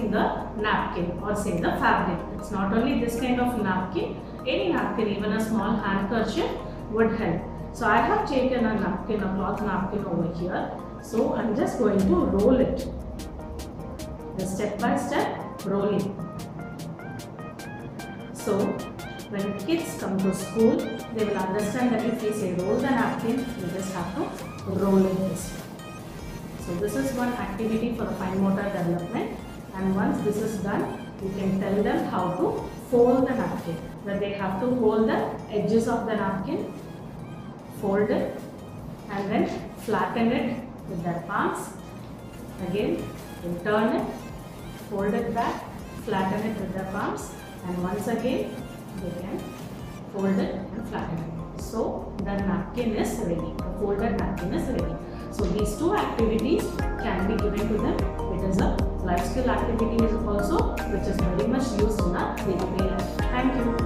using the napkin or say the fabric. It's not only this kind of napkin, any napkin, even a small handkerchief would help. So I have taken a napkin, a cloth napkin over here. So I'm just going to roll it. The step by step rolling. So when kids come to school, they will understand that if we say roll the napkin, you just have to roll it this way. So this is one activity for the fine motor development and once this is done, you can tell them how to fold the napkin. That they have to hold the edges of the napkin, fold it and then flatten it with their palms. Again, they turn it, fold it back, flatten it with their palms and once again they can fold it and flatten it. So the napkin is ready, the folded napkin is ready. So these two activities can be given to them. It is a life skill activity also which is very much used in our day-to-day life. Thank you.